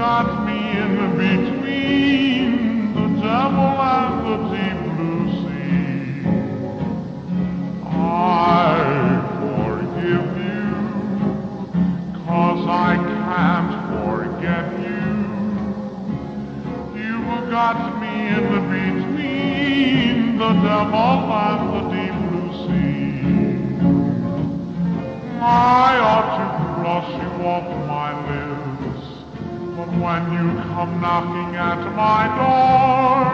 got me in between the devil and the deep got me in between the devil and the deep blue sea. I ought to cross you off my lips. But when you come knocking at my door,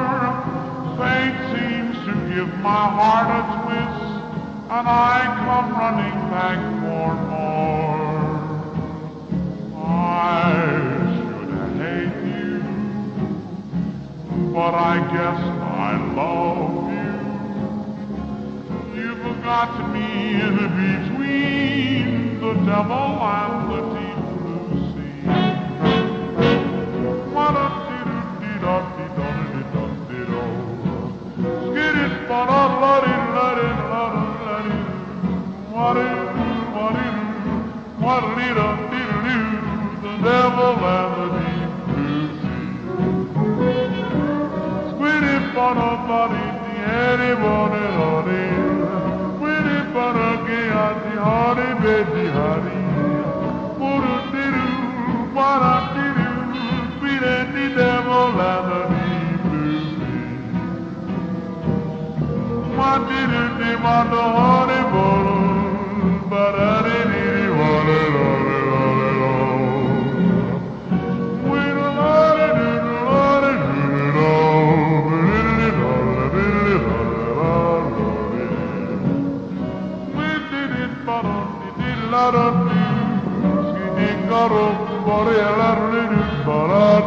fate seems to give my heart a twist, and I come running back for more. Me in between the devil and the deep blue sea. The devil and the deep blue sea. Squiddy bada body, the any body honey. Squiddy bada honey, baby honey. Puru bada diru, sweet and the devil and the blue sea. What did it Gidi garum, bari eler lülü, baran